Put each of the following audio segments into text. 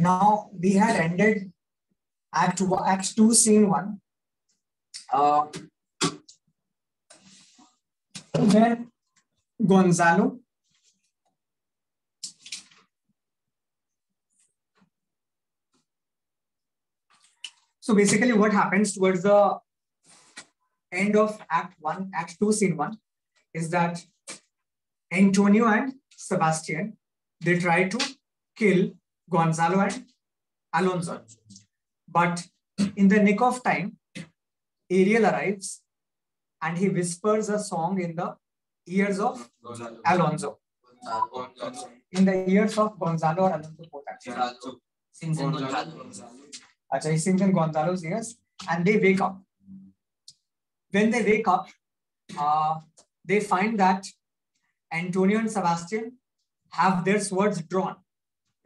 Now we had ended Act Act Two, Scene One. Uh, Gonzalo So basically, what happens towards the end of Act One, Act Two, Scene One, is that Antonio and Sebastian they try to kill Gonzalo and Alonso, but in the nick of time, Ariel arrives and he whispers a song in the ears of Alonso. In the ears of Gonzalo or Alonso both actually. Acha, he sings in Gonzalo's ears and they wake up. When they wake up, uh, they find that Antonio and Sebastian have their swords drawn,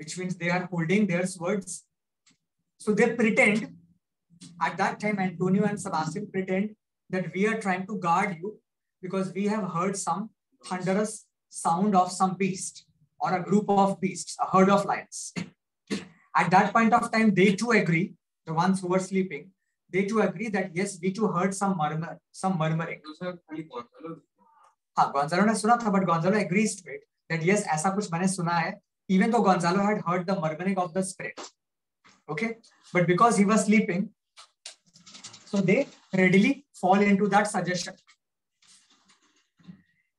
which means they are holding their swords. So they pretend, at that time, Antonio and Sebastian pretend that we are trying to guard you because we have heard some thunderous sound of some beast or a group of beasts, a herd of lions. At that point of time, they too agree, the ones who were sleeping, they too agree that yes, we too heard some murmur, some murmuring. हाँ Gonzalo ने सुना था, but Gonzalo agrees to it that yes, ऐसा कुछ मैंने सुना है. even though Gonzalo had heard the murmuring of the spirit, okay, but because he was sleeping, so they readily fall into that suggestion,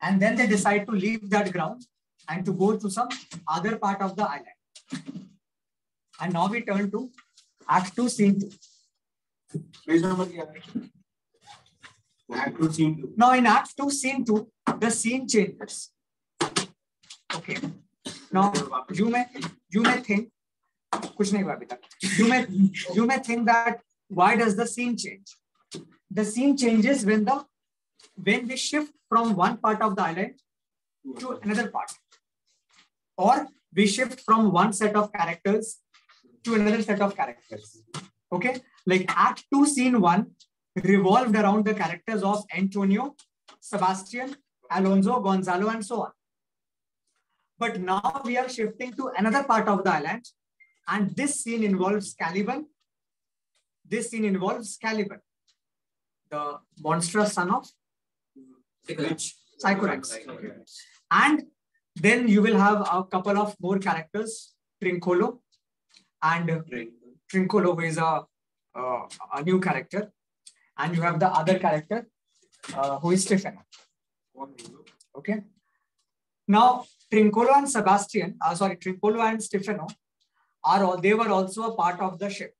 and then they decide to leave that ground and to go to some other part of the island. And now we turn to Act 2, Scene 2. Act two, scene two. Now in Act 2, Scene 2, the scene changes. Okay. Now you may you may think कुछ नहीं हुआ अभी तक. You may you may think that why does the scene change? The scene changes when the when we shift from one part of the island to another part, or we shift from one set of characters to another set of characters. Okay, like Act 2, Scene 1 revolved around the characters of Antonio, Sebastian, Alonso, Gonzalo, and so on. But now we are shifting to another part of the island, and this scene involves Caliban. This scene involves Caliban, the monstrous son of Sycorax. And then you will have a couple of more characters, Trincolo and Trincolo, is a, uh, a new character. And you have the other character, uh, who is Stefano. Okay. Now, Trincolo and Sebastian, uh, sorry, Trincolo and Stefano are all, they were also a part of the ship.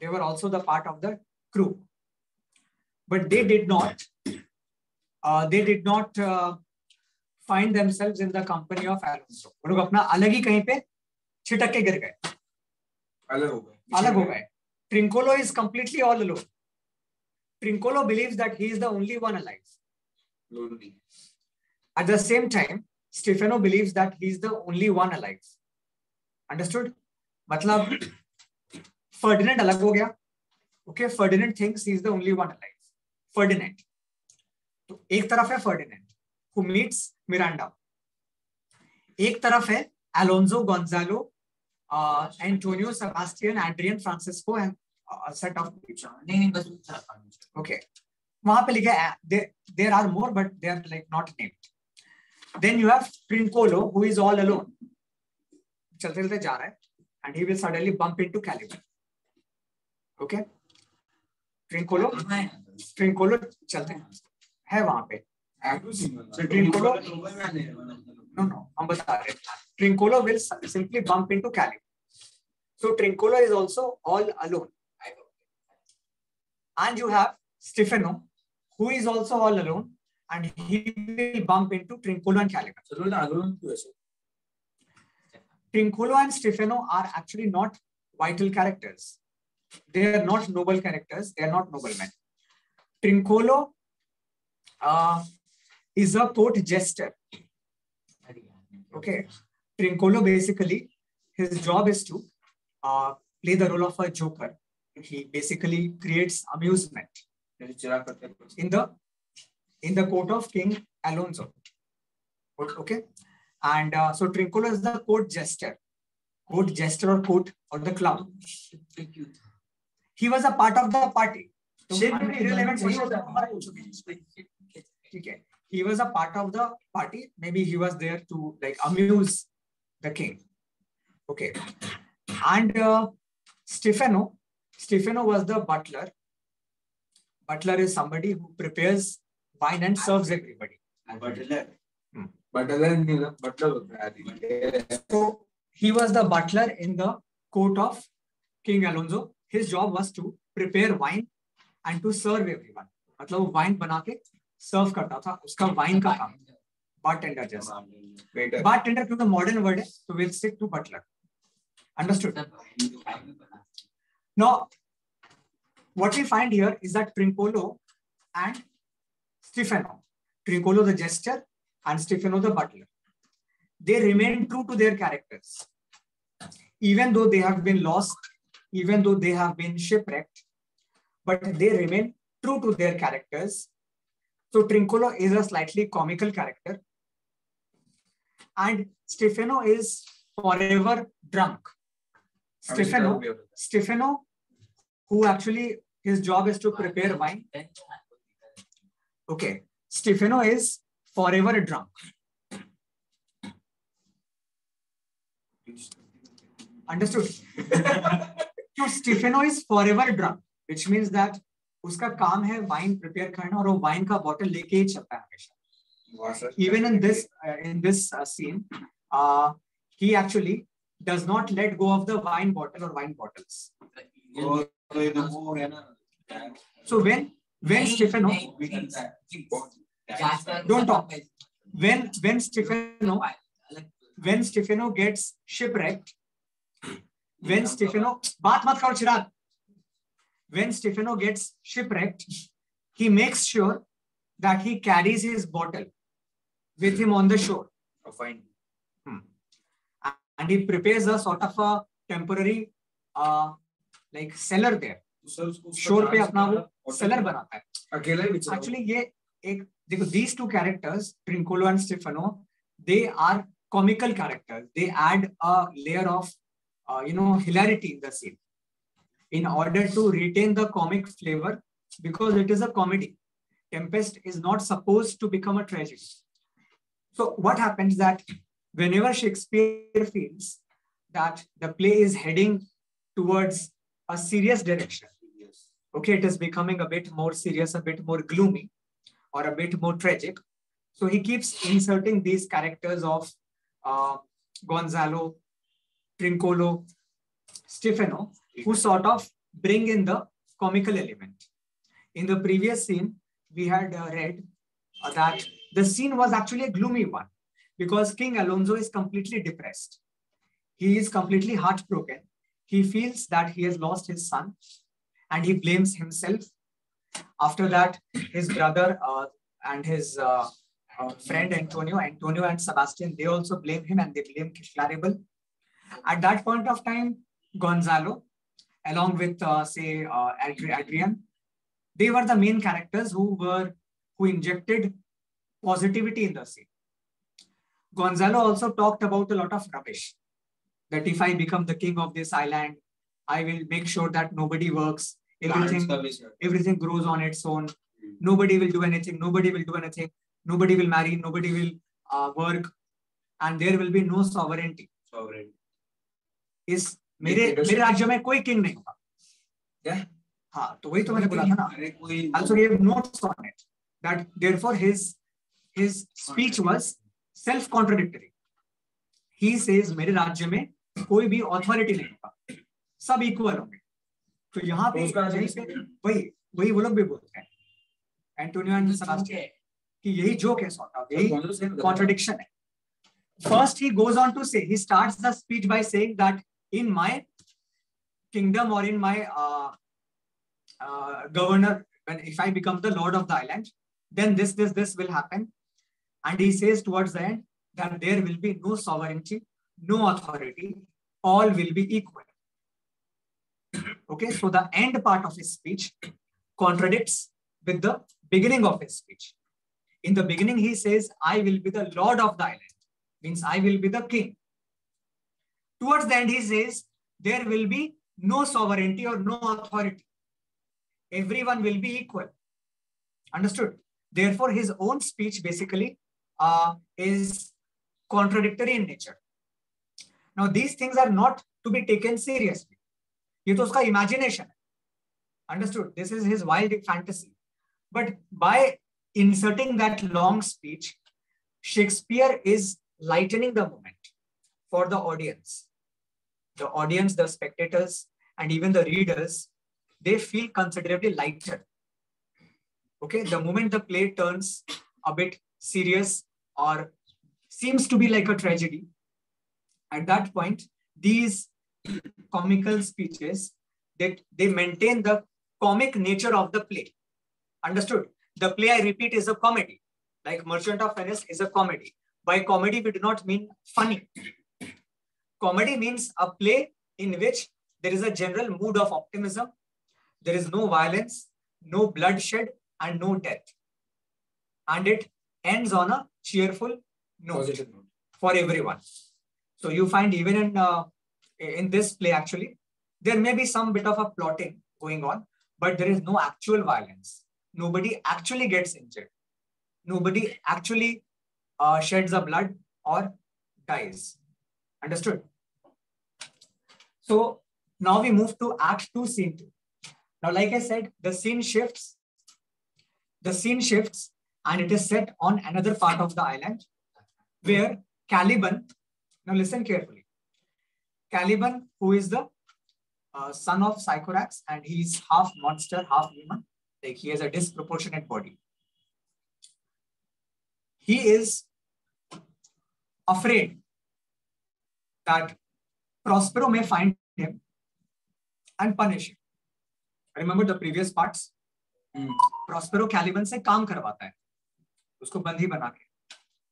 They were also the part of the crew. But they did not, uh, they did not uh, find themselves in the company of Alonso. वो लोग अपना अलग ही कहीं पे छिटक के गिर गए अलग हो गए अलग हो गए Trincolo is completely all alone. Trincolo believes that he is the only one alive. Lonely. At the same time, Stefano believes that he is the only one alive. Understood? मतलब Ferdinand अलग हो गया. Okay, Ferdinand thinks he is the only one alive. Ferdinand. तो एक तरफ़ है Ferdinand who meets Miranda. एक तरफ़ है Alonso, Gonzalo, uh, Antonio, Sebastian, Adrian, Francisco, and a set of नहीं नहीं बस Okay. वहाँ पे लिखा है there, there are more but they are like not named. Then you have Trincolo who is all alone. चलते चलते जा रहा है and he will suddenly bump into Caliban. Okay. Trincolo, Trincolo चलते हैं है वहां पे Act two, scene one. So Trincolo, no no हम बता रहे हैं. Trincolo will simply bump into Caliban. So Trincolo is also all alone. And you have Stefano, who is also all alone, and he will bump into Trinculo and Caliban. Trinculo and Stefano are actually not vital characters. They are not noble characters. They are not noblemen. Trincolo uh, is a court jester. Okay. Trincolo basically, his job is to uh, play the role of a joker. He basically creates amusement in the in the court of King Alonso. Okay, and uh, so Trincolo is the court jester, court jester or court or the clown. He was a part of the party. He was a part of the party. Maybe he was there to like amuse the king. Okay. And uh, Stefano, Stefano was the butler. Butler is somebody who prepares wine and serves everybody. Butler. Hmm. Butler butler So he was the butler in the court of King Alonso. His job was to prepare wine and to serve everyone. मतलब वो wine बना के सर्व करता था उसका wine का काम bartender जैसा Waiter. बारटेंडर क्योंकि मॉडर्न वर्ड है तो will stick to butler understood Now, what we find here is that Trincolo and Stefano, Trincolo the jester and Stefano the butler, they remain true to their characters. Even though they have been lost, even though they have been shipwrecked, but they remain true to their characters. So Trincolo is a slightly comical character. And Stefano is forever drunk. Stefano, Stefano, who actually his job is to prepare wine. Okay, Stefano is forever drunk. Understood? so Stefano is forever drunk, which means that उसका काम है wine prepare करना और वो wine का bottle लेके ही चलता है हमेशा even in this uh, in this uh, scene uh, he actually does not let go of the wine bottle or wine bottles so when when Stefano Don't talk. when when Stefano when Stefano gets shipwrecked when Stefano बात मत करो चिराग when Stefano gets shipwrecked he makes sure that he carries his bottle with him on the shore Fine. and he prepares a sort of a temporary uh, like cellar there shore पे अपना वो cellar बनाता है अकेला ही बेच actually ये एक देखो these two characters Trincolo and Stefano they are comical characters they add a layer of uh, you know hilarity in the scene in order to retain the comic flavor because it is a comedy tempest is not supposed to become a tragedy so what happens that whenever shakespeare feels that the play is heading towards a serious direction okay, it is becoming a bit more serious, a bit more gloomy, or a bit more tragic. So he keeps inserting these characters of uh, Gonzalo, Trincolo, Stefano, who sort of bring in the comical element. In the previous scene, we had uh, read uh, that the scene was actually a gloomy one because King Alonso is completely depressed. He is completely heartbroken. He feels that he has lost his son and he blames himself. After that, his brother uh, and his uh, uh, friend Antonio, Antonio and Sebastian, they also blame him and they blame Claribel. At that point of time, Gonzalo, along with uh, say uh, Adri- Adrian, they were the main characters who were who injected positivity in the scene. Gonzalo also talked about a lot of rubbish. That if I become the king of this island, I will make sure that nobody works. Everything, everything grows on its own. Nobody will do anything. Nobody will do anything. Nobody will marry. Nobody will uh, work, and there will be no sovereignty. इस मेरे Dictatorship. मेरे राज्य में कोई king नहीं होगा क्या? हाँ तो वही तो मैंने बोला था ना अरे कोई also gave notes on it that therefore his his speech was self contradictory he says मेरे राज्य में कोई भी authority नहीं होगा सब इक्वल होंगे तो यहाँ पे यहीं पे वही वही वो लोग भी बोलते हैं एंटोनियो एंड सेबास्टियन कि यही जोक है सॉर्ट ऑफ़ यही contradiction है first he goes on to say he starts the speech by saying that in my kingdom or in my uh, uh, governor when if i become the lord of the island then this this this will happen and he says towards the end that there will be no sovereignty no authority all will be equal okay so the end part of his speech contradicts with the beginning of his speech. In the beginning he says i will be the lord of the island means I will be the king. towards the end he says there will be no sovereignty or no authority. Everyone will be equal. Understood? Therefore his own speech basically uh, is contradictory in nature. Now these things are not to be taken seriously ये तो उसका imagination है। Understood this is his wild fantasy but by inserting that long speech Shakespeare is lightening the moment for the audience the audience the spectators and even the readers they feel considerably lighter okay the moment the play turns a bit serious और seems to be like a tragedy at that point these comical speeches that they maintain the comic nature of the play. Understood? The play i repeat is a comedy. Like merchant of venice is a comedy. By comedy we do not mean funny. Comedy means a play in which there is a general mood of optimism. There is no violence no bloodshed and no death. And it ends on a cheerful note, note. for everyone. So you find even in uh, in this play actually there may be some bit of a plotting going on but there is no actual violence. Nobody actually gets injured. Nobody actually uh, sheds a blood or dies. Understood? So now we move to act 2 scene 2 now like i said the scene shifts. The scene shifts and it is set on another part of the island where Caliban, now listen carefully, Caliban, who is the uh, son of Sycorax and he's half monster, half human, like he has a disproportionate body. He is afraid that Prospero may find him and punish him. Remember the previous parts? Prospero Caliban से काम करवाता है उसको बंदी बना के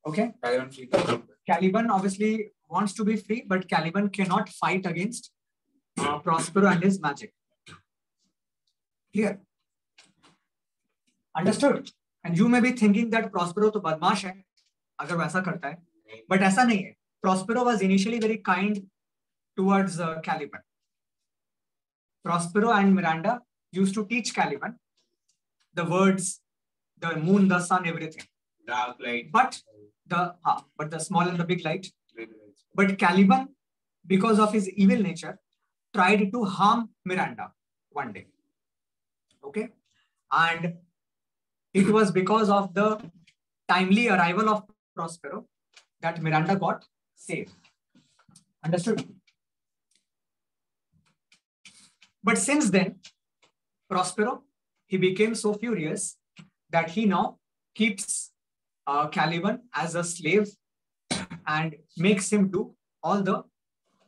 okay Caliban obviously wants to be free but Caliban cannot fight against uh, Prospero and his magic clear understood and you may be thinking that Prospero तो बदमाश है अगर वैसा करता है but ऐसा नहीं है Prospero was initially very kind towards uh, Caliban Prospero and Miranda used to teach Caliban the words, the moon, the sun, everything. Dark light. But the uh, but the small and the big light. but Caliban, because of his evil nature, tried to harm Miranda one day. Okay, and it was because of the timely arrival of Prospero that Miranda got saved. Understood? But since then, Prospero he became so furious that he now keeps uh, Caliban as a slave and makes him do all the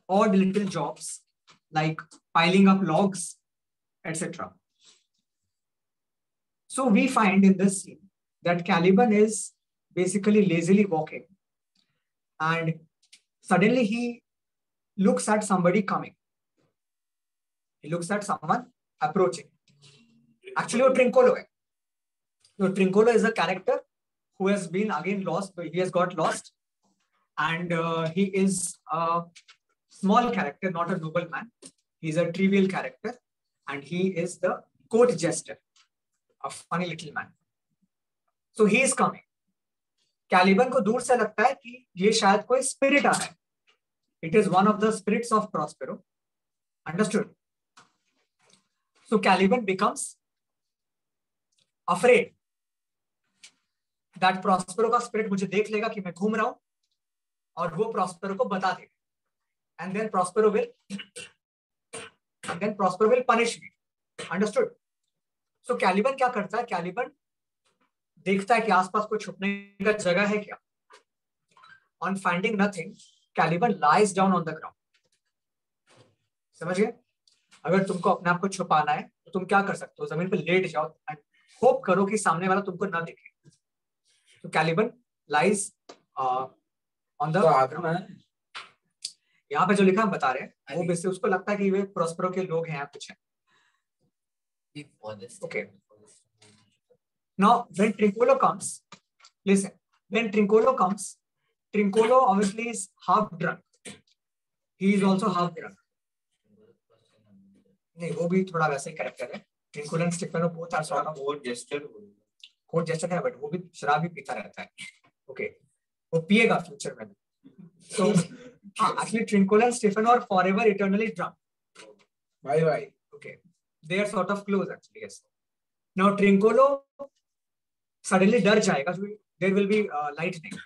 odd little jobs like piling up logs, etc. So we find in this scene that Caliban is basically lazily walking and suddenly he looks at somebody coming. He looks at someone approaching Actually, वो Trincolo है. So Trincolo is a character who has been again lost. He has got lost, and uh, he is a small character, not a noble man. He's a trivial character, and he is the court jester, a funny little man. So he is coming. Caliban को दूर से लगता है कि ये शायद कोई spirit आ रहा है it is one of the spirits of Prospero understood so Caliban becomes afraid that Prospero का स्पिरिट मुझे देख लेगा कि मैं घूम रहा हूं और वो प्रॉस्पेरो को बता देगा। And then Prospero will and then Prospero will punish me understood so Caliban क्या करता है? कैलिबन देखता है कि आसपास कोई छुपने का जगह है क्या? On finding nothing Caliban lies down on the ground समझ गए? अगर तुमको अपने आप को छुपाना है तो तुम क्या कर सकते हो? ज़मीन पर लेट जाओ एंड होप करो कि सामने वाला तुमको ना देखे। तो कैलिबन लाइज ऑन द यहाँ पे जो लिखा हम बता रहे हैं वो बेसिस उसको लगता है कि वे प्रोस्परो के लोग हैं कुछ है। okay. now when trincolo comes listen when trincolo comes trincolo obviously is half drunk. He is also half drunk नहीं वो भी थोड़ा वैसे ही कैरेक्टर है। Trinculo and Stephano both are sort of court jester court जैसा है। बट वो भी शराब भी पीता रहता है। ओके वो पिएगा फ्यूचर में so actually Trincola and Stefano are forever eternally drunk भाई भाई okay they are sort of close actually yes now Trincolo suddenly डर जाएगा will be uh, lightning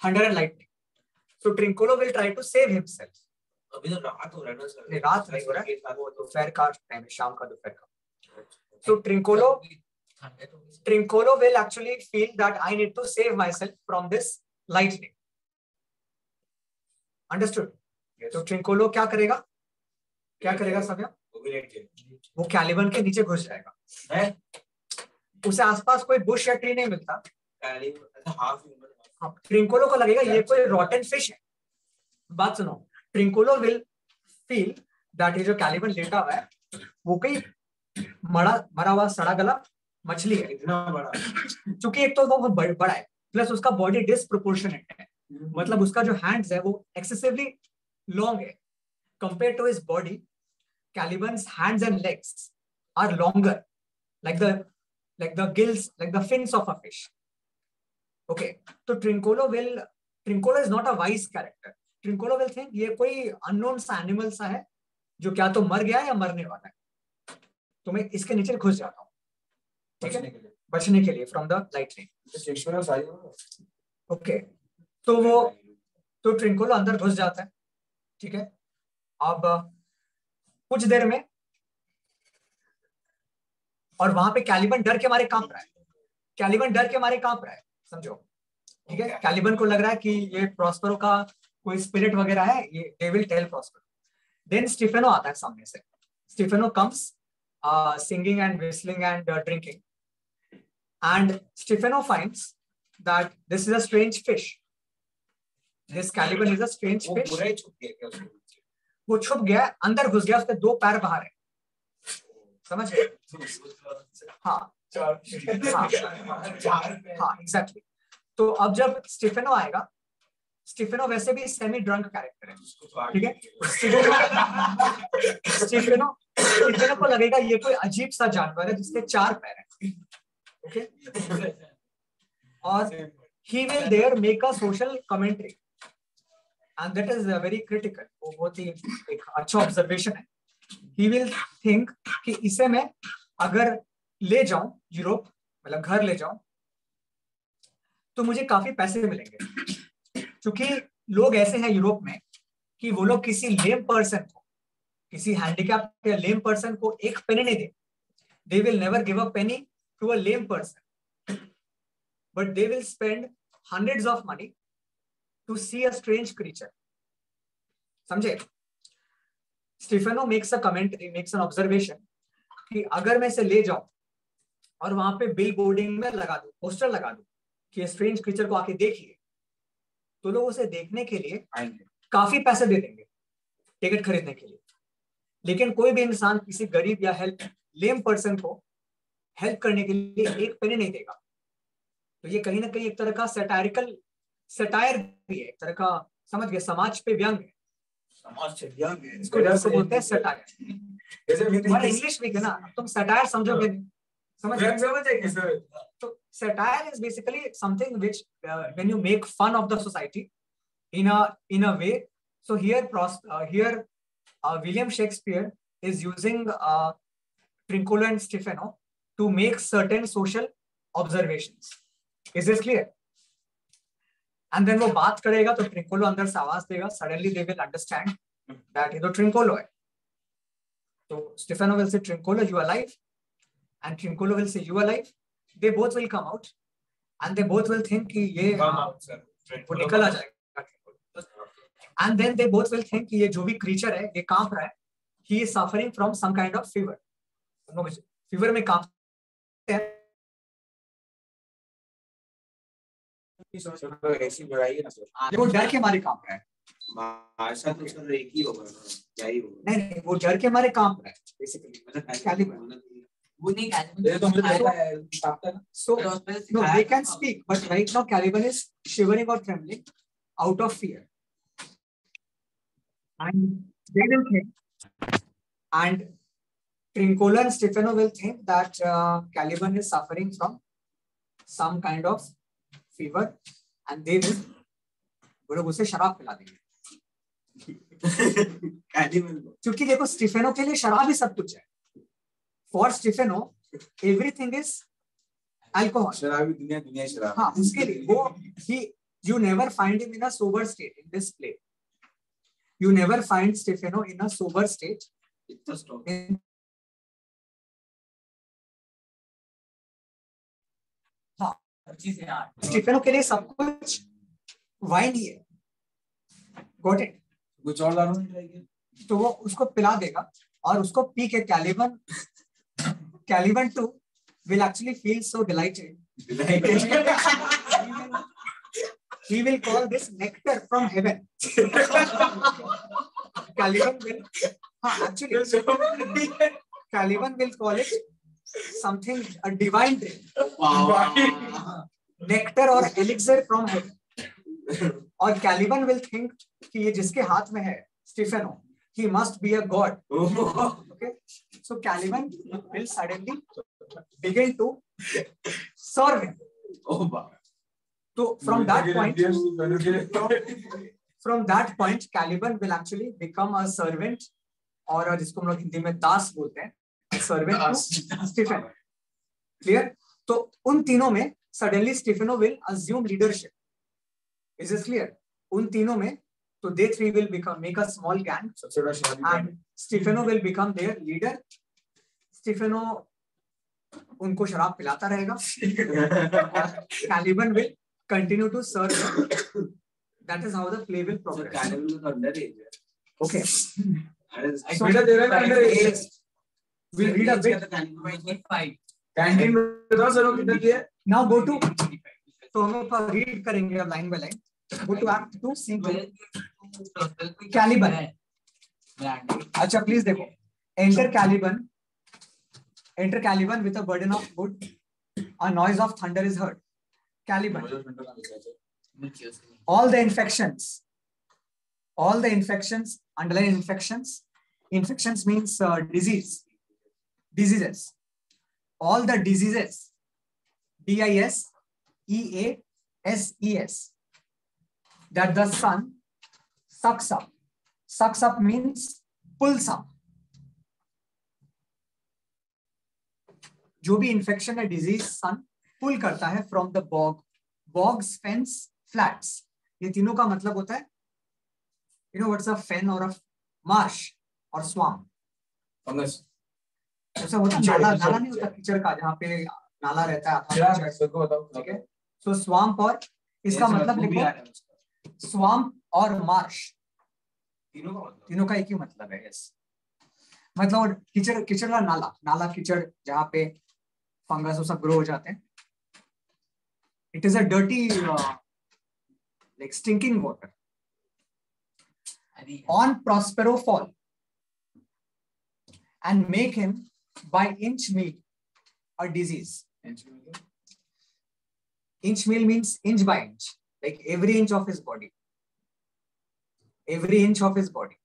thunder and lightning so Trincolo will try to save himself अभी तो रात हो रहा है ना सर रात नहीं हो रहा है वो दोपहर का टाइम है शाम का दोपहर का so Trincolo Trincolo will actually feel that I need to save myself from this lightning. Understood? तो ट्रिंकोलो क्या करेगा? क्या करेगा सभ्या वो कैलिबन के नीचे घुस जाएगा। है? उसे आसपास कोई बुश या ट्री नहीं मिलता। ह्यूमन हाँ, ट्रिंकोलो को लगेगा ये कोई रॉटन फ़िश है। बात सुनो ट्रिंकोलो विल फील दैट ये जो कैलिबन लेटा हुआ है वो कोई मरा मरा हुआ सड़ा गला मछली है। इतना बड़ा। क्योंकि एक तो वो बड़ा है। प्लस उसका बॉडी डिसप्रोपोर्शनेट है। मतलब उसका जो हैंड्स है वो एक्सेसिवली लॉन्ग है। Compare to his body Caliban's hands and legs are longer like the like the gills like the fins of a fish okay तो Trinculo will Trinculo is not a wise character Trinculo will think ये कोई unknown सा animal सा है जो क्या तो मर गया है या मरने वाला है। तो मैं इसके नीचे घुस जाता हूँ। ठीक है? बचने के लिए फ्रॉम द लाइटनिंग ओके तो वो तो ट्रिंकोलो अंदर घुस जाता है। ठीक है? अब, कुछ देर में, और वहाँ पे कैलिबन डर के मारे काँप रहा है। कैलिबन डर के मारे काँप रहा है, समझो। ठीक है? कैलिबन को लग रहा है कि ये प्रॉस्परो का कोई स्पिरिट वगैरह है, ये they will tell Prospero then Stephano आता है सामने से। Stephano comes singing and whistling and drinking and Stephano finds that this is a strange fish. This caliban is a strange वो fish. पूरा ही छुप गया क्या उसके नीचे? वो छुप गया अंदर घुस गया उसके दो पैर बाहर है। समझ गए? हाँ। हाँ। एग्जैक्टली तो अब जब स्टीफेनो आएगा स्टीफेनो वैसे भी सेमी ड्रंक कैरेक्टर है ठीक है? स्टीफेनो स्टीफेनो को लगेगा ये कोई अजीब सा जानवर है जिसके चार पैर हैं। और he will there make a social commentary. And that is uh, very critical. वो बहुत ही एक अच्छा ऑब्जर्वेशन है. He will think कि इसे मैं अगर ले जाऊँ यूरोप मतलब घर ले जाऊँ तो मुझे काफ़ी पैसे मिलेंगे। क्योंकि लोग ऐसे हैं यूरोप में कि वो लोग किसी लेम पर्सन को किसी हैंडीकैप या लेम पर्सन को एक पेनी नहीं दे। They will never give a penny to a lame person but they will spend hundreds of money to see a strange creature. समझे? Stephano makes a commentary makes an observation कि अगर मैं इसे ले जाऊँ और वहाँ पे बिल बोर्डिंग में लगा दूँ पोस्टर लगा दूँ कि स्ट्रेंज क्रीचर को आके देखिए तो लोग उसे देखने के लिए काफ़ी पैसे दे देंगे टिकट खरीदने के लिए। लेकिन कोई भी इंसान किसी गरीब या हेल्प लेम पर्सन को हेल्प करने के लिए एक पेनी नहीं देगा। तो ये कहीं ना कहीं एक तरह का सेटायरिकल सेटायर भी है एक तरह का समझ गए समाज पे व्यंग है। William Shakespeare is using Trinculo and Stephano to make certain social observations. Is this clear? And then वो बात करेगा तो ट्रिंकोलो अंदर से आवाज़ देगा। Suddenly they will understand that ये तो ट्रिंकोलो है। तो Stephano will say Trinculo you are life and Trinculo will say you are life they both will come out and they both will think कि ये हाँ, वो निकल आ जाएगा। And then they both will think कि ये जो भी क्रीचर है ये काँप रहा है। He is suffering from some kind of fever fever में काँप ऐसी बढ़ाई ना वो डर के मारे काँप रहा है भाषा तो सर एक ही होगा क्या ही होगा नहीं नहीं वो डर के मारे काँप रहा है basically मतलब Caliban. वो नहीं ये तो मुझे लगता है कांपता है ना so no they can speak but right now Caliban is shivering out of fear and they will think, and Trincola and Stefano will think that uh, Caliban is suffering from some kind of fever, and they will वो लोग उसे शराब पिला देंगे क्योंकि देखो Stefano के लिए शराब ही सब कुछ है for Stephano everything is alcohol शराबी दुनिया दुनिया शराब हाँ उसके लिए वो ही you never find him in a sober state in this play. You never find Stefano in a sober state. In Stephano के लिए सब कुछ वाइन ही है गॉट इट कुछ और डालो तो वो उसको पिला देगा और उसको पी के Caliban Caliban too will actually feel so delighted. he will call this nectar from heaven. Caliban will, huh, actually, Caliban will call it something a divine drink. Nectar or elixir from heaven. और Caliban will think कि ये जिसके हाथ में है Stephano he must be a god okay so caliban will suddenly begin to serve him oh wow so from that point from that point caliban will actually become a servant और जिसको हम लोग हिंदी में दास बोलते हैं सर्वेंट टू स्टीफेनो क्लियर तो उन तीनों में suddenly Stephano will assume leadership is is clear उन तीनों में तो they three will become make a small gang and Stefano will become their leader. Stefano उनको शराब पिलाता रहेगा। Will continue to serve them. That is how the play will progress. Cannibal तो under age Okay. अरे बेटा दे रहा है under age We'll read a bit. में बताओ सर कितना किया Now go to तो हम रीड करेंगे अब line by line go to act two scene Caliban. अच्छा प्लीज़ देखो enter Caliban enter Caliban with a burden of wood a noise of thunder is heard Caliban all the infections all the infections underlying infections infections means uh, disease diseases. All the diseases. D i s e a that the sun sucks up. Sucks up means pulls up. जो भी infection है disease सन pull करता है from the bog bogs fens flats ये तीनों का मतलब होता है you know what's a fen और अ मार्श और स्वाम फंगस ऐसा होता नाला नाला नहीं होता कीचड़ का जहाँ पे नाला रहता है ठीक है? सो स्वाम्प और इसका मतलब लिखो स्वाम्प और मार्श तीनों का मतलब। तीनों का एक ही मतलब है यस मतलब कीचड़ कीचड़ का नाला नाला कीचड़ जहाँ पे फंगस वो सब ग्रो हो जाते हैं। It is a dirty like stinking water on Prospero fall and make him by inch meal a disease. Inch meal means inch by inch, like every inch of his body. Every inch of his body.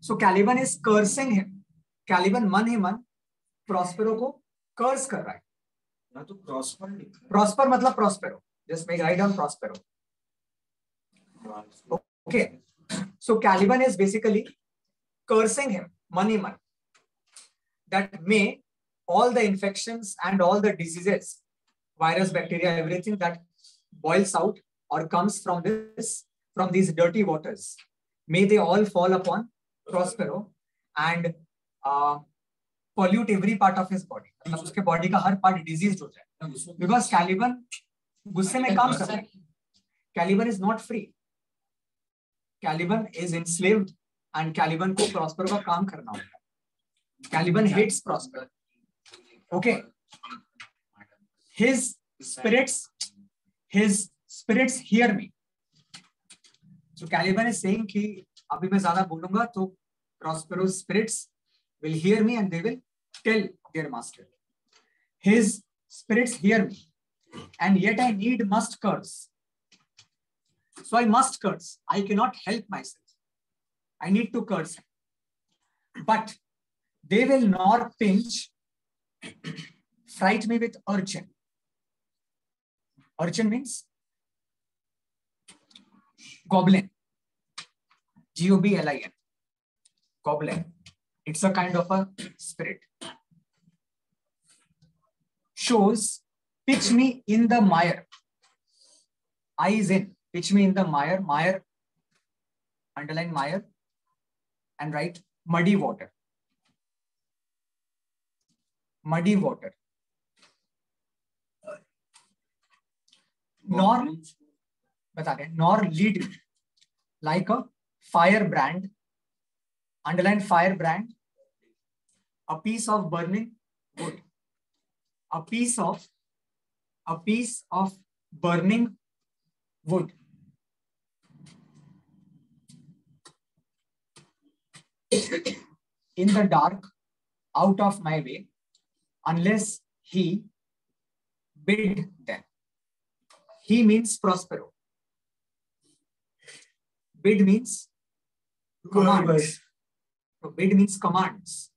So Caliban is cursing him. Caliban मन ही मन Prospero को curse कर रहा है. ना तो prosper लिखा Prosper मतलब Prospero. Just make write down Prospero. है Okay. So Caliban is basically cursing him, Maniman, that may all the infections and all the diseases, virus, bacteria, everything that boils out or comes from this, from these dirty waters, may they all fall upon Prospero and uh, pollute every part of his body. मतलब उसके body का हर part diseased हो जाए. Because Caliban गुस्से में काम कर रहा है. Caliban is not free. Caliban is enslaved and Caliban को Prosper का काम करना होता है. Caliban hates Prosper. Okay. His spirits, his spirits hear me. So Caliban is saying कि अभी मैं ज्यादा बोलूंगा तो Prospero's spirits will hear me and they will tell their master. His spirits hear me and yet I need must curse. So I must curse. I cannot help myself. I need to curse him. But they will not pinch, fright me with urchin. Urchin means goblin. G O B L I N. Goblin. It's a kind of a spirit. Shows pitch me in the mire. Eyes in. Pitch me in the mire. Mire. Underline mire. And write muddy water muddy water. Nor, nor lead. Like a firebrand, underline firebrand, a piece of burning wood, a piece of, a piece of burning wood. In the dark, out of my way, unless he bid them. He means prospero. Bid means commands. So bid means commands.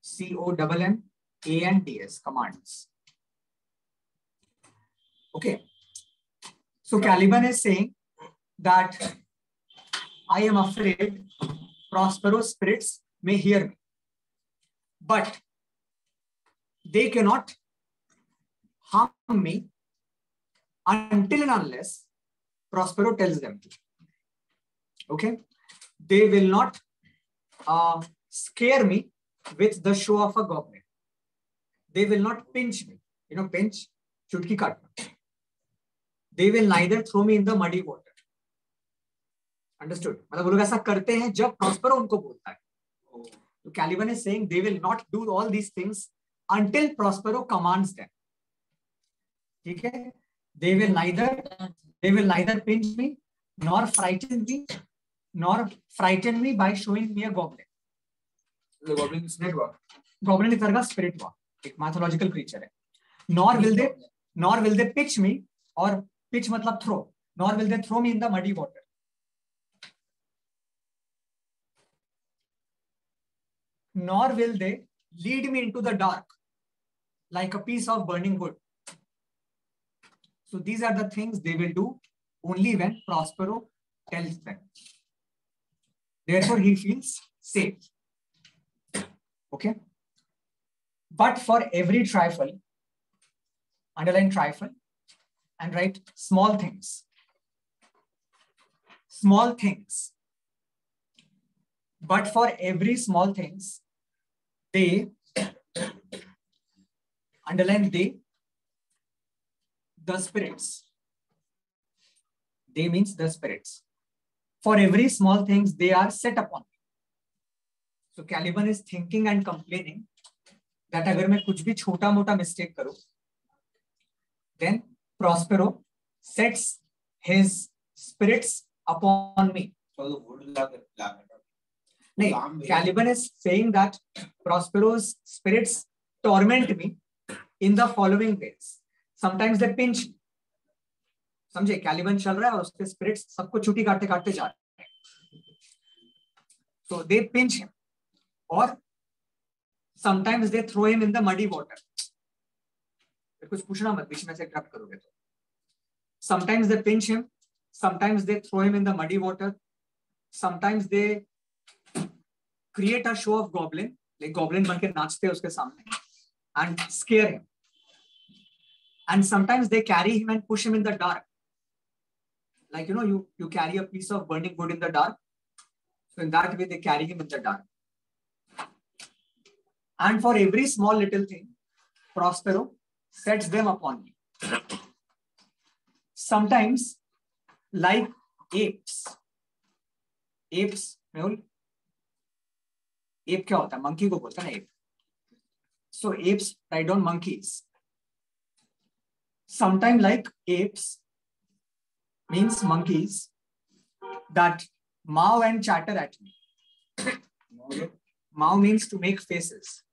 C o double m a n d s commands. Okay. So caliban is saying that i am afraid prosperous spirits may hear me. But they cannot harm me until and unless Prospero tells them to. Okay? They will not uh, scare me with the show of a goblin. They will not pinch me. You know, pinch, chutki katna. They will neither throw me in the muddy water. Understood? मतलब वो लोग ऐसा करते हैं जब Prospero उनको बोलता है तो Caliban is saying they will not do all these things until Prospero commands them. ठीक है they will neither they will neither pinch me nor frighten me nor frighten me by showing me a goblin The goblin is network. goblin एक तरह का spirit हुआ एक mythological creature है nor will they nor will they pitch me और pitch मतलब throw nor will they throw me in the muddy water nor will they lead me into the dark like a piece of burning wood. So these are the things they will do only when Prospero tells them. Therefore, he feels safe. Okay. But for every trifle, underline trifle and write small things. Small things. But for every small things, they underline they the spirits they means the spirits for every small things they are set upon so caliban is thinking and complaining that अगर मैं कुछ भी छोटा मोटा mistake करूँ then prospero sets his spirits upon me So the wood lag lag. नहीं caliban is saying that prospero's spirits torment me in the following ways sometimes they pinch समझे? Caliban चल रहा है और उसके स्पिरिट सबको छुट्टी काटते काटते जा रहे हैं। तो दे पिंच हिम और sometimes they throw him in the muddy water कुछ पूछना मत, बीच में से ड्रप करोगे तो। Sometimes they pinch him sometimes they throw him in the muddy water sometimes they create a show of goblin like goblin बन नाचते हैं उसके सामने। And scare him and sometimes they carry him and push him in the dark like you know you you carry a piece of burning wood in the dark so in that way they carry him in the dark and for every small little thing prospero sets them upon me sometimes like apes apes Mehul ape क्या होता है monkey को बोलता है ना ape so apes write down monkeys sometime like apes means monkeys that mow and chatter at me mow means to make faces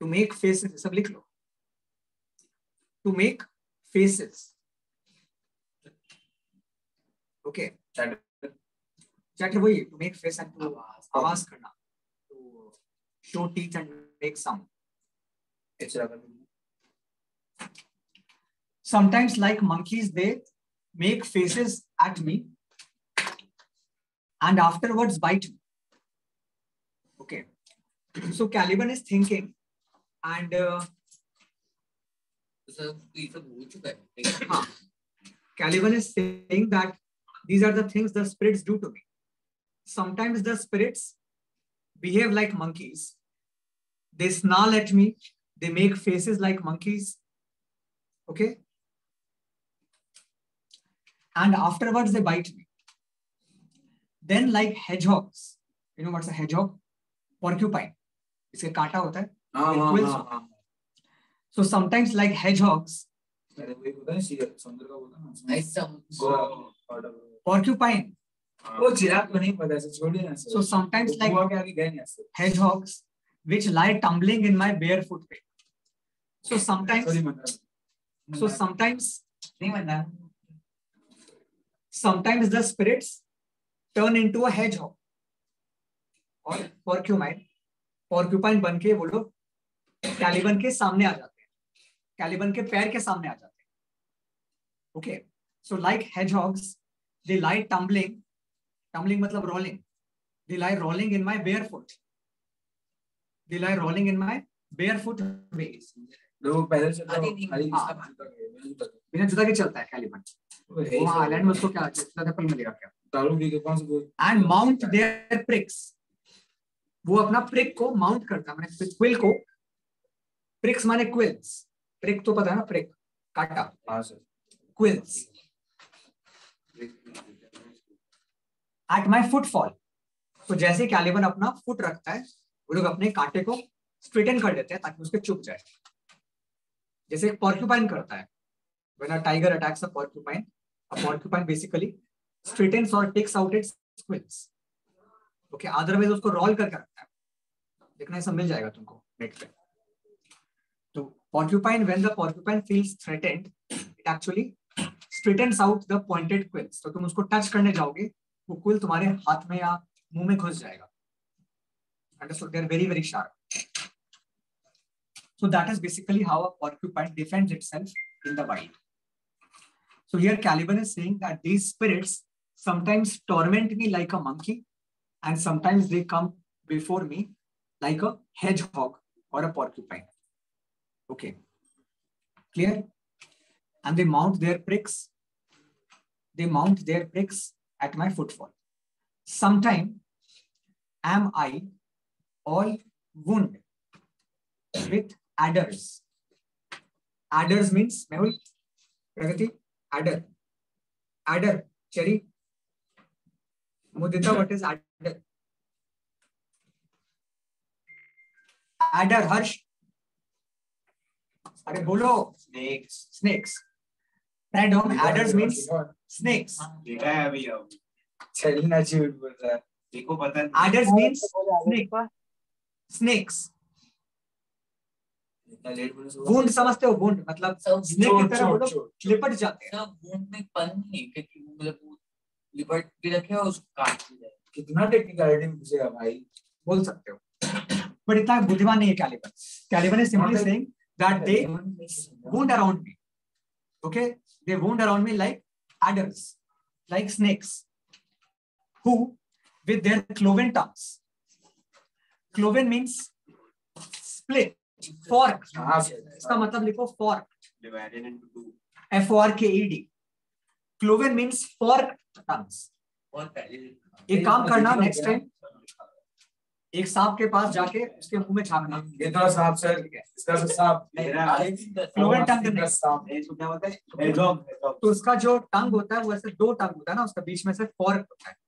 to make faces सब लिख लो to make faces okay chatter वही to make face and to आवाज करना to show teeth and make sound sometimes like monkeys they make faces at me and afterwards bite me. Okay. So caliban is thinking and uh, huh, caliban is saying that these are the things the spirits do to me. Sometimes the spirits behave like monkeys. They snarl at me. They make faces like monkeys. Okay and afterwards they bite me then like hedgehogs you know what's a hedgehog porcupine इसके कांटा होता है हाँ हाँ Quills. हाँ हाँ so sometimes like hedgehogs अरे वही होता है सी- समुद्र का होता है ना ऐसा गो- porcupine हाँ। वो चिराग को नहीं पता ऐसे छोड़िए ना so sometimes like हुआ के आगे गए नहीं ऐसे hedgehogs which lie tumbling in my barefoot way so sometimes sorry मतलब so sometimes नहीं बनना sometimes the spirits turn into a hedgehog और porcupine porcupine बन के वो लोग कैलिबन के सामने आ जाते हैं कैलिबन के पैर के सामने आ जाते हैं okay so like hedgehogs they lie tumbling tumbling मतलब rolling they lie rolling in my barefoot they lie rolling in my barefoot ways लोग पैदल चल रहे अरे हो हाँ। जूता है? है। के चलता है कैलिबन वो है ही वहाँ आइलैंड में उसको क्या चप्पल मिलेगा क्या? दारू पी के कौन सा एंड माउंट देयर प्रिक्स वो अपना प्रिक को माउंट करता है। मैंने क्विल को प्रिक्स माने क्विल्स प्रिक तो पता है ना प्रिक काटा। हाँ sir quills at my footfall तो जैसे कैलिबन अपना फुट रखता है वो लोग अपने कांटे को स्ट्रेटन कर देते हैं ताकि उसके चुप जाए। जैसे एक पॉर्क्यूपाइन करता है। When a tiger attacks a porcupine a porcupine basically straightens or takes out its quills okay otherwise उसको रोल करके रखता है देखना ये सब मिल जाएगा तुमको नेट पे तो porcupine when the porcupine feels threatened it actually straightens out the pointed quills तो तुम उसको टच करने जाओगे वो क्विल तुम्हारे हाथ में या मुँह में घुस जाएगा understood they are very very sharp so that is basically how a porcupine defends itself in the wild so here caliban is saying that these spirits sometimes torment me like a monkey and sometimes they come before me like a hedgehog or a porcupine. Okay. Clear? And they mount their pricks. They mount their pricks at my footfall. Sometime am i all wound with adders. Adders means mehul pragati adder adder cherry mudita what is adder adder harsh अरे बोलो Snakes. snakes Pradom, adders means snakes देखा है अभी अब चलना झूठ बोल रहा है देखो पता नहीं adders means snake snakes wound समझते हो wound मतलब की तरह वो लोग लिपट जाते हैं वुंड में पन नहीं क्योंकि वो मतलब लिपट के रखे और उसको काट दिया कितना टेक्निकलिटी में घुसेगा भाई बोल सकते हो but इतना बुद्धिमान नहीं है Caliban Caliban is simply saying that they wound around me okay they wound around me like adders like snakes who with their cloven tongues cloven means split fork. हाँ इसका मतलब लिखो fork. Divided into two. F O R K E D. Cloven means forked tongues. एक काम करना next time एक सांप के पास जाके उसके मुँह में झांकना ये तो सांप सर इसका तो सांप Cloven tongue इसका नहीं। सांप। ये तो क्या होता है? hedgehog तो उसका जो टंग होता है वो ऐसे दो टंग होता है ना उसका बीच में से फॉर्क होता है?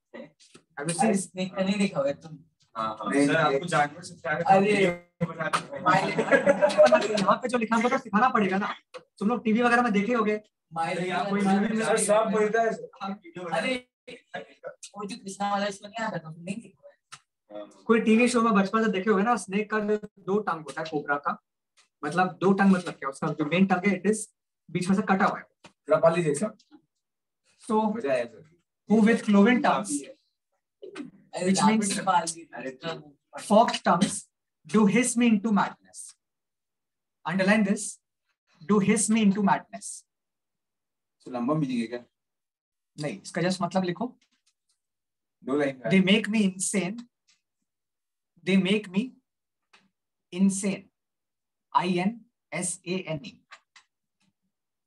स्नेक का नहीं देखा हुआ है तुम हाँ हाँ। यहाँ पे जो लिखा होगा तो सिखाना पड़ेगा ना। तुम लोग टीवी वगैरह में देखे होगे। माइल कोई movie में सर सांप बोलता है। अरे वो जो कृष्णा वाला इसमें नहीं आता था तुम नहीं देखा हुआ है? कोई टीवी शो में बचपन से देखे होगे ना स्नेक का जो दो टंग होता है कोबरा का। मतलब दो टंग मतलब क्या उसका जो मेन टंग है इट इज़ बीच में से कटा हुआ है। जैसा। So who with cloven tongues? which means forked tongues do hiss me into madness. Underline this. Do hiss me into madness. So लंबा मीनिंग है क्या? नहीं इसका जस्ट मतलब लिखो दो line They make me insane. They make me insane. I N S A N E.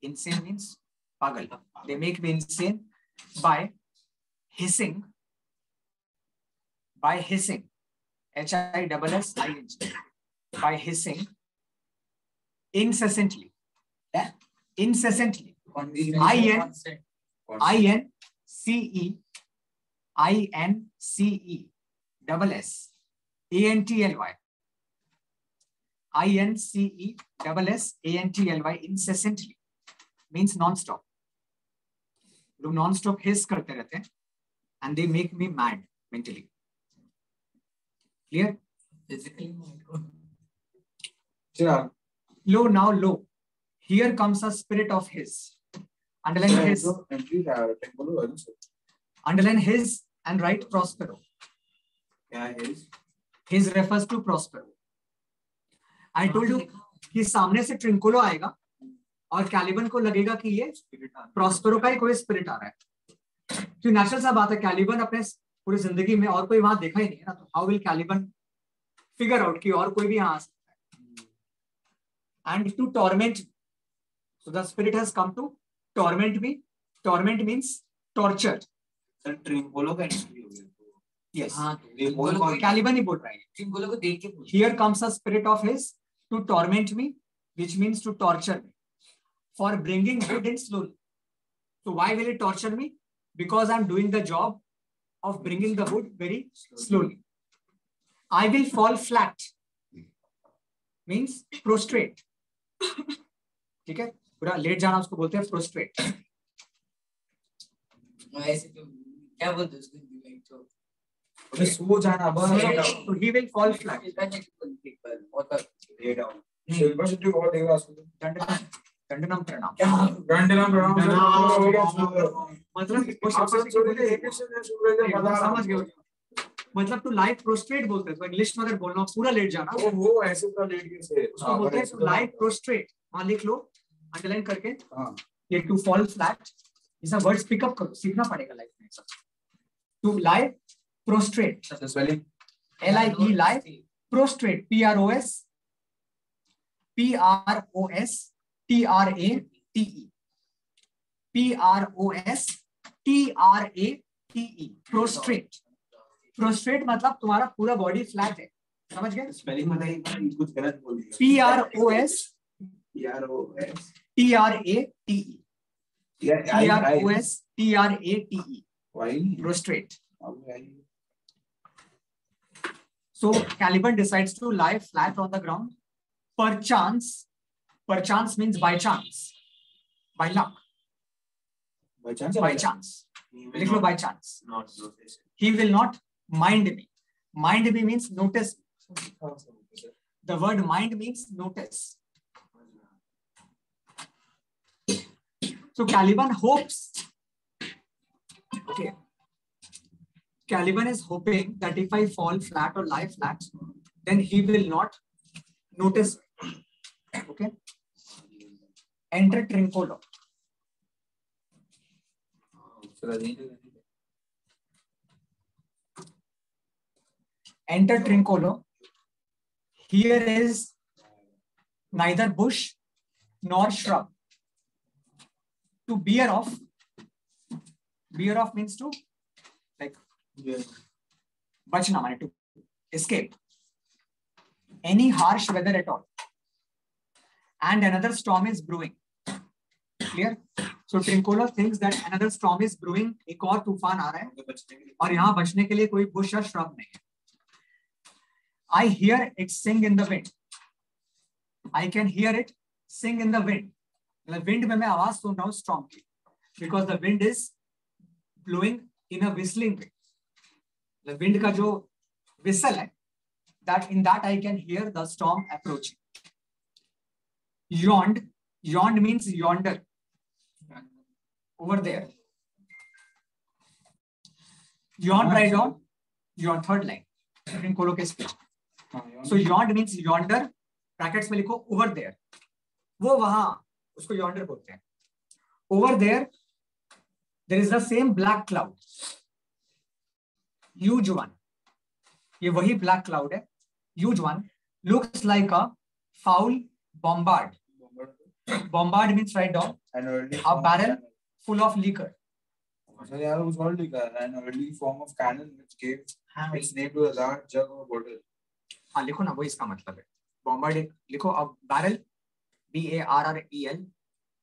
Insane means pagal. They make me insane by hissing. By hissing. H I double S I N G. By hissing incessantly. Yeah? Incessantly. I N I N C E I N C E double S A N T L Y I N C E double S A N T L Y incessantly means non-stop. लोग non-stop hiss करते रहते हैं and they make me mad mentally. Clear? Physically, चला Lo now lo. Here comes a spirit of his. Underline his. है Underline his and write Prospero. क्या है His refers to Prospero. I told you कि सामने से Trinculo आएगा और Caliban को लगेगा कि ये प्रॉस्पेरो का ही कोई स्पिरिट आ रहा है तो नेचुरल सा बात है कैलिबन अपने पूरी ज़िंदगी में और कोई वहाँ देखा ही नहीं है ना तो how will Caliban figure out कि और कोई भी यहाँ आ सकता है? And to torment so the spirit has come to torment me torment means torture sir का हो गया यस हाँ ये बोल कौन कैलिबन ही बोल रहा है। ट्रिंकोलो को देख के पूछ Here comes a spirit of his to torment me, which means to torture me, for bringing wood in. So why will it torture me? Because I'm doing the job. Of bringing the wood very slowly. I will fall flat. Means prostrate. ठीक है पूरा late जाना उसको बोलते हैं prostrate. ऐसे तो क्या बोलते हैं उसको तो सो जाना बस So he will fall flat. ये डाउन शिल्पा शेट्टी बहुत देगा उसको दंडनम दंडनम प्रणाम. गंडलम प्रणाम मतलब हैं, समझ गए मतलब तू लाइव प्रोस्ट्रेट बोलते हैं तो इंग्लिश में अगर बोलना पूरा लेट जाना वो वो ऐसे पूरा लेट से उसको बोलते हैं टू लाइव प्रोस्ट्रेट वहाँ लिख लो अंडरलाइन करके हाँ ये टू फॉल फ्लैट ये सब वर्ड्स पिकअप करो सीखना पड़ेगा लाइफ में सब to live prostrate spelling L I E live prostrate P R O S P R O S T R A T E P R O S T R A T E prostrate prostrate मतलब तुम्हारा पूरा body flat है। समझ गए? Spelling बताइए कुछ गलत बोल दिया P R O S P R O S T R A T E T P R O S T R A T E. Y Prostrate. अब आई So Caliban decides to lie flat on the ground. Perchance, Perchance means by chance, by luck. By chance? By chance. Lick by chance. Not. He will not mind me. Mind me means notice. The word mind means notice. So Caliban hopes. Okay. Caliban is hoping that if I fall flat or lie flat, then he will not notice. Okay. Enter Trincolo. Enter Trincolo. Here is neither bush nor shrub. To bear off. Bear off means to like to escape any harsh weather at all. And another storm is brewing. Clear so Trinculo thinks that another storm is brewing एक और तूफ़ान आ रहा है और यहाँ बचने के लिए कोई बुश या श्रब नहीं है। I hear it sing in the wind I can hear it sing in the wind मतलब विंड में मैं आवाज़ सुन रहा हूँ strongly because the wind is blowing in अस्लिंग wind का जो विसल है that in that I can hear the storm approaching yond yond means yonder Over there. Yond right on. your third line Trincollo के speech so yond means yonder brackets में लिखो over there वो वहाँ उसको yonder बोलते हैं over there there is the same black cloud huge one ये वही black cloud है huge one looks like a foul bombard bombard means right down a barrel full of liquor. So was called like an early form of cannon which gave its name to a large jug of water. हाँ लिखो ना वो इसका मतलब है। Bombard लिखो a barrel B A R R E L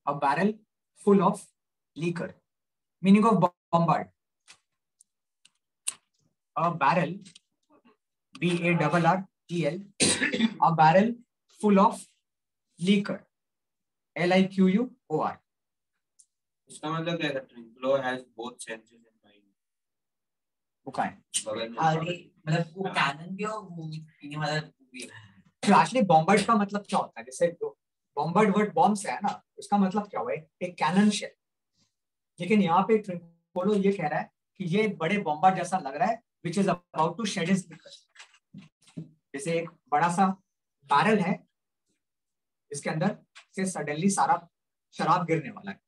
a barrel full of liquor meaning of bombard a barrel B A double R E L a barrel full of liquor L I Q U O R इसका मतलब क्या है? Trinculo has both senses in mind वो का है? अरे मतलब वो कैनन भी और वो वाला वो भी तो एक्चुअली बॉम्बार्ड का मतलब क्या होता है? जैसे बॉम्बार्ड वर्ड बॉम्ब से है ना उसका मतलब क्या हुआ? एक कैनन शेल लेकिन यहाँ पे ट्रिंकोलो ये कह रहा है कि ये बड़े बॉम्बार्ड जैसा लग रहा है which is about to shed is जैसे एक बड़ा सा बैरल है इसके अंदर से सडनली सारा शराब गिरने वाला है।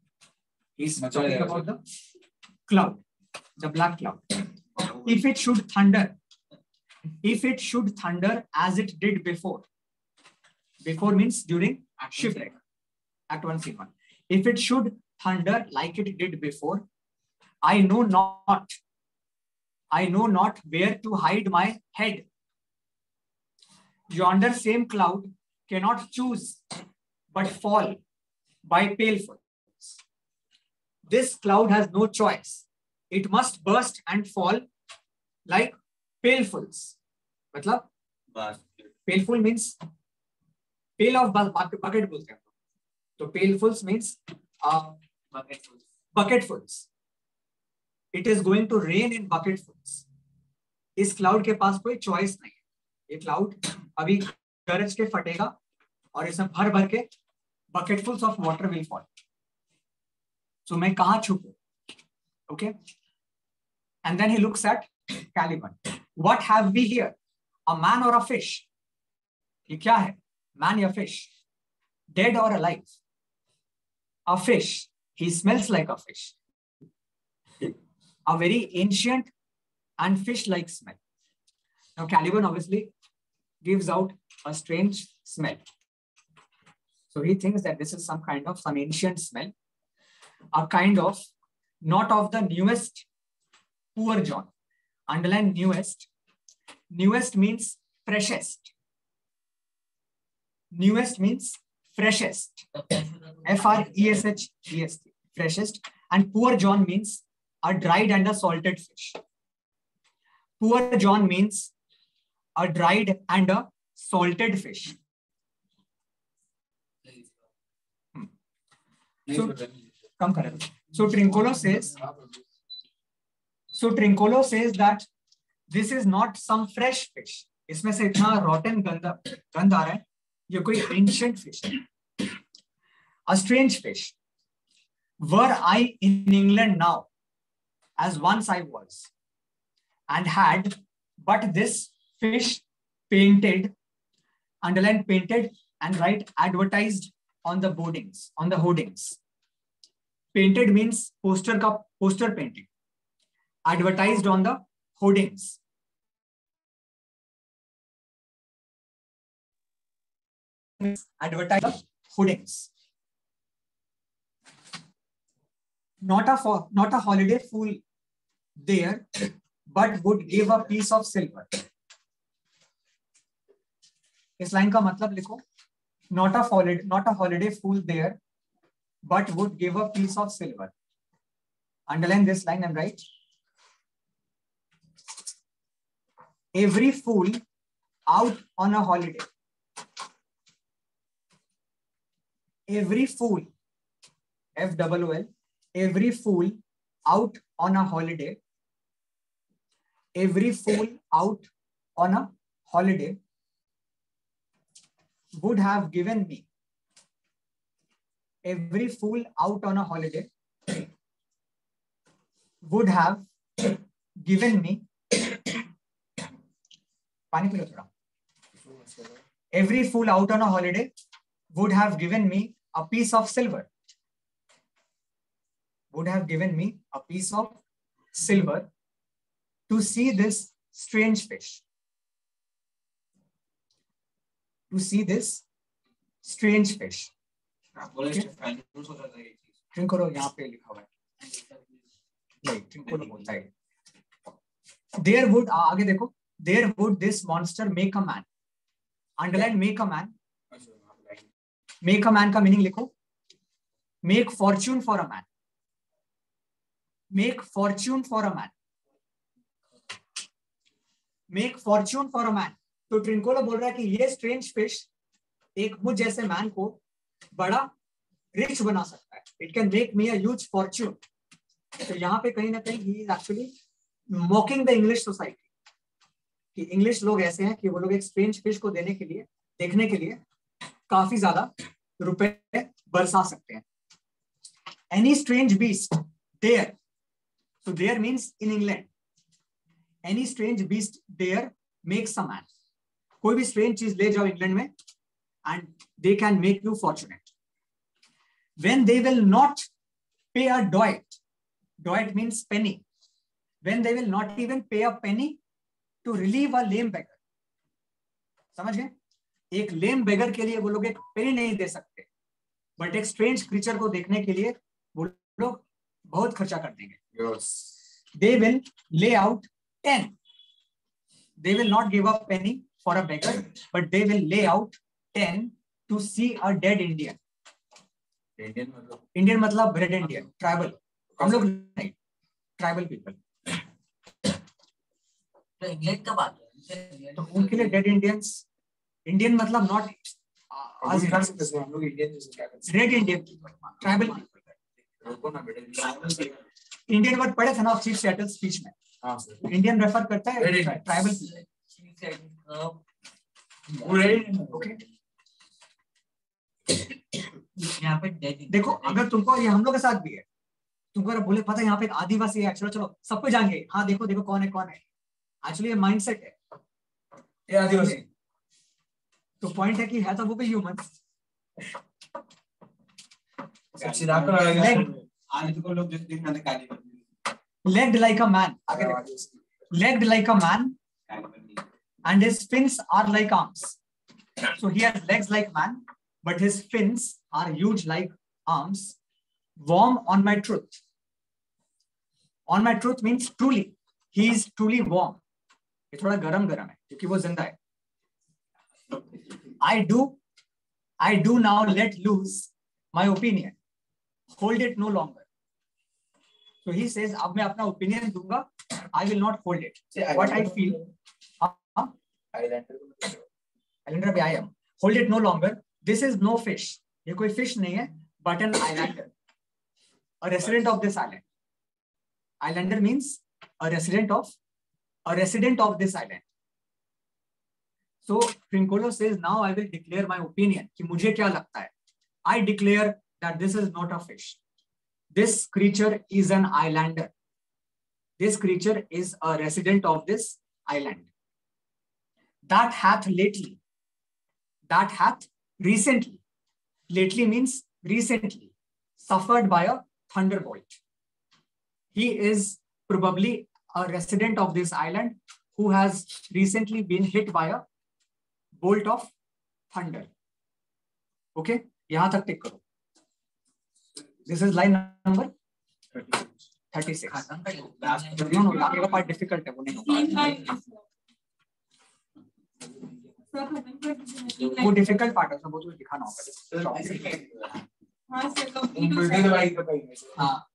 is talking about the cloud, the black cloud. If it should thunder, if it should thunder as it did before, before means during shipwreck, at one scene one. If it should thunder like it did before, I know not, I know not where to hide my head. Yonder same cloud cannot choose but fall by paleful This cloud has no choice. It must burst and fall like pailfuls. मतलब pailful means pail of bucket bucket बोलते हैं तो pailfuls means uh, bucketfuls. bucketfuls. It is going to rain in bucketfuls. इस cloud के पास कोई choice नहीं है ये क्लाउड अभी गरज के फटेगा और इसमें भर भर के bucketfuls of water will fall. So मैं कहाँ छुपू okay and then he looks at Caliban what have we here a man or a fish ये क्या है man या fish dead or alive a fish he smells like a fish a very ancient and fish like smell now Caliban obviously gives out a strange smell so he thinks that this is some kind of some ancient smell a kind of not of the newest poor John. Underline newest. Newest means freshest. Newest means freshest. F R E S H E S T. Freshest. And poor John means a dried and a salted fish. Poor John means a dried and a salted fish. So- Come correct. So Trincolo says, so Trincolo says that this is not some fresh fish. इसमें से इतना rotten गंद गंद आ रहा है ये कोई ancient fish है a strange fish were I in England now as once I was and had but this fish painted underline painted and write advertised on the boardings on the hoardings painted means poster ka poster painting advertised on the hoardings means advertised hoardings not a fo- not a holiday fool there but would give a piece of silver इस line का मतलब लिखो a holiday not a holiday fool there but would give a piece of silver. Underline this line and write. Every fool out on a holiday. Every fool, F O O L, every fool out on a holiday. Every fool out on a holiday would have given me every fool out on a holiday would have given me पानी P low थोड़ा every fool out on a holiday would have given me a piece of silver would have given me a piece of silver to see this strange fish to see this strange fish drink करो यहाँ पे लिखा हुआ है। नहीं drink करो बोलता है। देयर वुड आगे देखो। There would this monster make a man. Underline make a man. Make a man का मीनिंग लिखो। Make fortune for a man. Make fortune for a man. Make fortune for a man. तो Trinculo बोल रहा है कि ये strange fish एक मुझ जैसे मैन को बड़ा रिच बना सकता है। It can make me as fortune तो यहाँ पे कहीं ना कहीं he is actually mocking the English society कि इंग्लिश लोग ऐसे हैं कि वो लोग एक स्ट्रेंज फ़िश को देने के लिए, देखने के लिए काफ़ी ज़्यादा रुपए बरसा सकते हैं। Any strange beast there so there means in England any strange beast there makes a man कोई भी स्ट्रेंज चीज़ ले जाओ इंग्लैंड में and they can make you fortunate when they will not pay a doit doit means penny. When they will not even pay a penny to relieve a lame beggar. समझ गए? एक लेम बेगर के लिए वो लोग एक पेनी नहीं दे सकते बट एक स्ट्रेंज क्रीचर को देखने के लिए वो लोग बहुत खर्चा कर देंगे। They will lay out ten they will not give a penny for a beggar but they will lay out ten to see a dead Indian Indian मतलब? इंडियन मतलब रेड इंडियन ट्राइबल हम लोग नहीं ट्राइबल पीपल तो England का बात है तो उनके लिए डेड इंडियंस इंडियन मतलब नॉट आज हैं हम लोग इंडियन जैसे क्या कर रेड इंडियन ट्राइबल हैं इंडियन वर्ड पढ़े थे ना चीफ सेटल स्पीच में? इंडियन रेफर करता है ट्राइबल ओके यहाँ पे देखो अगर तुमको ये हम लोग के साथ भी है तुमको अगर बोले पता है यहाँ पे एक आदिवासी है चलो चलो सबको जाएँगे। हाँ देखो देखो कौन है कौन है। एक्चुअली ये माइंडसेट है। ये आदिवासी। तो पॉइंट है कि है तो वो भी human legged like a man legged like a man and his fins are like arms. So he has legs like man, but his fins are huge like arms. Warm on my truth. On my truth means truly. He is truly warm. ये थोड़ा गरम गरम है क्योंकि वो ज़िंदा है I do, I do now let loose my opinion. Hold it no longer. So he says, अब मैं अपना opinion दूँगा. I will not hold it. See, What I feel. Islander पे I am. Hold it no longer. This is no fish. ये कोई fish नहीं है, but an islander. A resident of this island. Islander means a resident of a resident of this island. So Trincolo says, now I will declare my opinion. कि मुझे क्या लगता है? I declare that this is not a fish. This creature is an islander. This creature is a resident of this island. That hath lately, that hath recently, lately means recently, suffered by a thunderbolt. He is probably a resident of this island who has recently been hit by a bolt of thunder. Okay, यहाँ तक टिक करो. This is line number 36. खत्म कर No, no, आगे का part difficult है, वो नहीं होगा. वो डिफ़िकल्ट पार्ट है, बहुत कुछ दिखाना होगा. हाँ सर कंप्लीट हो भाई हाँ।